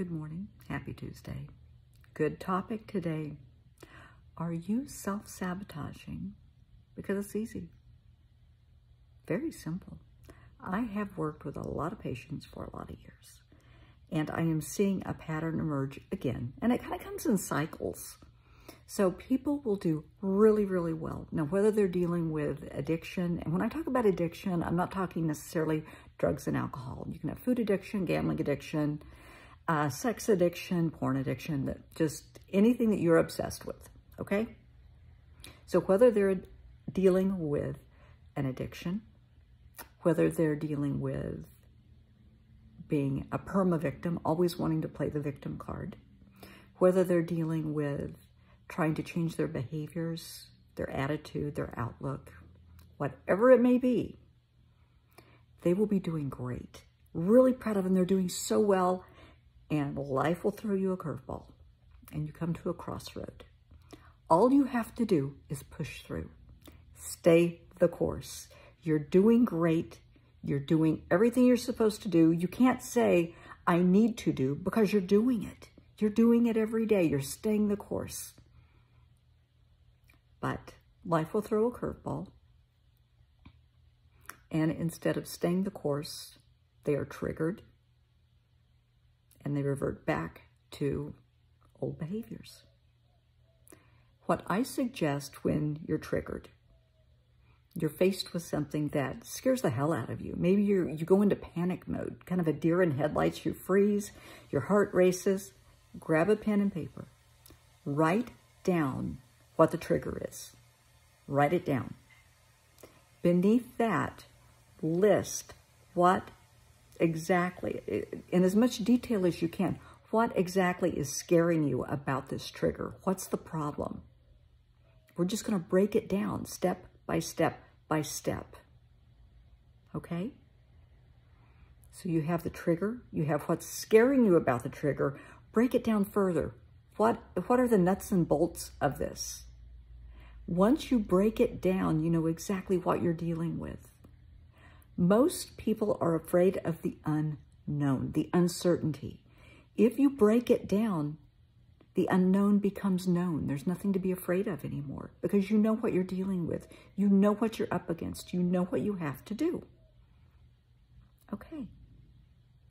Good morning. Happy Tuesday. Good topic today. Are you self-sabotaging? Because it's easy. Very simple. I have worked with a lot of patients for a lot of years, and I am seeing a pattern emerge again, and it kind of comes in cycles. So people will do really, really well. Now, whether they're dealing with addiction, and when I talk about addiction, I'm not talking necessarily drugs and alcohol. You can have food addiction, gambling addiction, uh, sex addiction, porn addiction, that just anything that you're obsessed with, okay? So whether they're dealing with an addiction, whether they're dealing with being a perma victim, always wanting to play the victim card, whether they're dealing with trying to change their behaviors, their attitude, their outlook, whatever it may be, they will be doing great. Really proud of them. They're doing so well, and life will throw you a curveball, and you come to a crossroad. All you have to do is push through. Stay the course. You're doing great. You're doing everything you're supposed to do. You can't say, I need to do, because you're doing it. You're doing it every day. You're staying the course. But life will throw a curveball. And instead of staying the course, they are triggered and they revert back to old behaviors. What I suggest when you're triggered, you're faced with something that scares the hell out of you. Maybe you you go into panic mode, kind of a deer in headlights. You freeze, your heart races. Grab a pen and paper. Write down what the trigger is. Write it down. Beneath that, list what exactly, in as much detail as you can, what exactly is scaring you about this trigger? What's the problem? We're just going to break it down step by step by step. Okay? So you have the trigger, you have what's scaring you about the trigger. Break it down further. What, what are the nuts and bolts of this? Once you break it down, you know exactly what you're dealing with. Most people are afraid of the unknown, the uncertainty. If you break it down, the unknown becomes known. There's nothing to be afraid of anymore because you know what you're dealing with. You know what you're up against. You know what you have to do. Okay.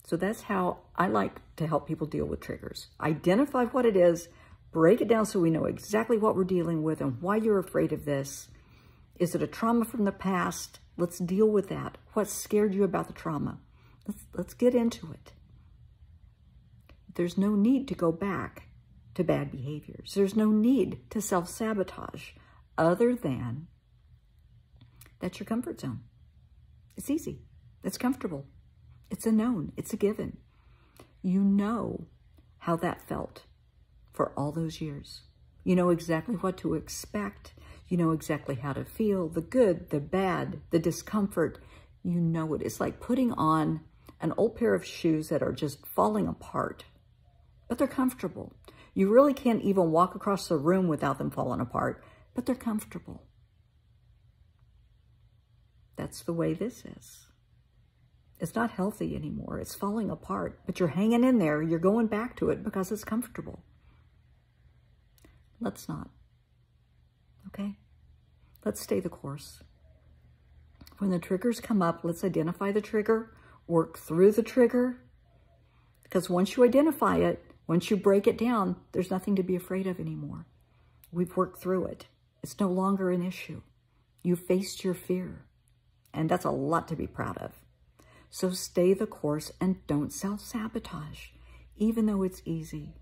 So that's how I like to help people deal with triggers. Identify what it is, break it down so we know exactly what we're dealing with and why you're afraid of this. Is it a trauma from the past? Let's deal with that. What scared you about the trauma? Let's, let's get into it. There's no need to go back to bad behaviors. There's no need to self-sabotage other than that's your comfort zone. It's easy. It's comfortable. It's a known. It's a given. You know how that felt for all those years. You know exactly what to expect. You know exactly how to feel, the good, the bad, the discomfort. You know it. It's like putting on an old pair of shoes that are just falling apart, but they're comfortable. You really can't even walk across the room without them falling apart, but they're comfortable. That's the way this is. It's not healthy anymore. It's falling apart, but you're hanging in there. You're going back to it because it's comfortable. Let's not. Okay? Let's stay the course. When the triggers come up, let's identify the trigger, work through the trigger, because once you identify it, once you break it down, there's nothing to be afraid of anymore. We've worked through it. It's no longer an issue. You faced your fear, and that's a lot to be proud of. So stay the course and don't self-sabotage, even though it's easy.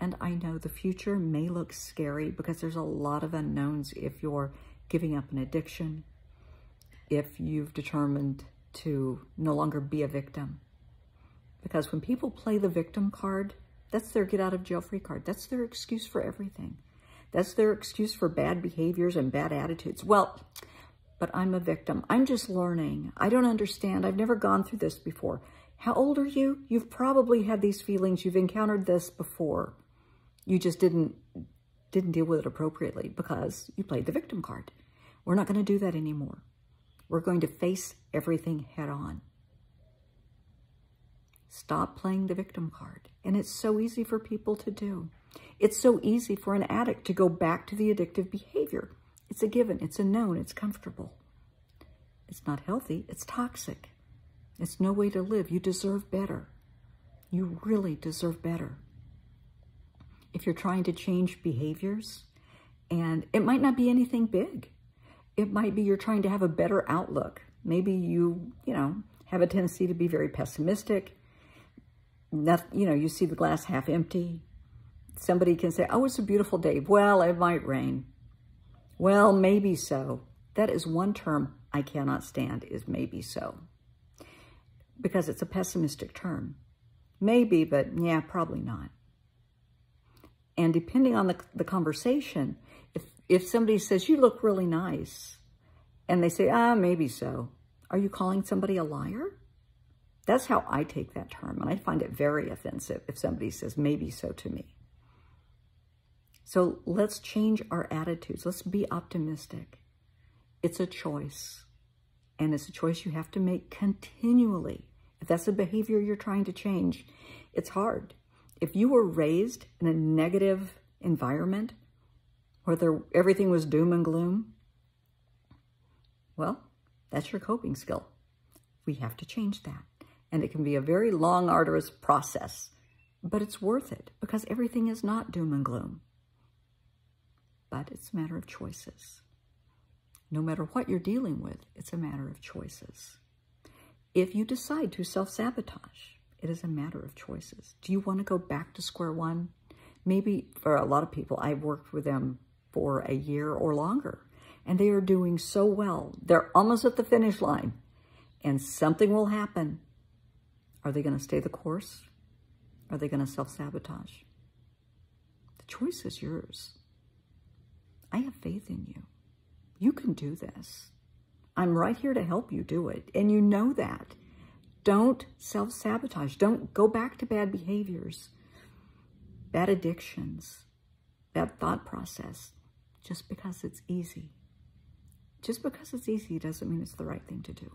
And I know the future may look scary because there's a lot of unknowns if you're giving up an addiction, if you've determined to no longer be a victim. Because when people play the victim card, that's their get out of jail free card. That's their excuse for everything. That's their excuse for bad behaviors and bad attitudes. Well, but I'm a victim. I'm just learning. I don't understand. I've never gone through this before. How old are you? You've probably had these feelings. You've encountered this before. You just didn't didn't deal with it appropriately because you played the victim card. We're not going to do that anymore. We're going to face everything head on. Stop playing the victim card. And it's so easy for people to do. It's so easy for an addict to go back to the addictive behavior. It's a given. It's a known. It's comfortable. It's not healthy. It's toxic. It's no way to live. You deserve better. You really deserve better. If you're trying to change behaviors, and it might not be anything big. It might be you're trying to have a better outlook. Maybe you, you know, have a tendency to be very pessimistic. You know, you see the glass half empty. Somebody can say, oh, it's a beautiful day. Well, it might rain. Well, maybe so. That is one term I cannot stand is maybe so. Because it's a pessimistic term. Maybe, but yeah, probably not. And depending on the, the conversation, if, if somebody says, you look really nice, and they say, ah, maybe so, are you calling somebody a liar? That's how I take that term, and I find it very offensive if somebody says maybe so to me. So let's change our attitudes. Let's be optimistic. It's a choice, and it's a choice you have to make continually. If that's a behavior you're trying to change, it's hard. If you were raised in a negative environment where there, everything was doom and gloom, well, that's your coping skill. We have to change that. And it can be a very long, arduous process, but it's worth it because everything is not doom and gloom. But it's a matter of choices. No matter what you're dealing with, it's a matter of choices. If you decide to self-sabotage, it is a matter of choices. Do you want to go back to square one? Maybe for a lot of people, I've worked with them for a year or longer, and they are doing so well. They're almost at the finish line, and something will happen are they going to stay the course? Are they going to self-sabotage? The choice is yours. I have faith in you. You can do this. I'm right here to help you do it. And you know that. Don't self-sabotage. Don't go back to bad behaviors, bad addictions, bad thought process, just because it's easy. Just because it's easy doesn't mean it's the right thing to do.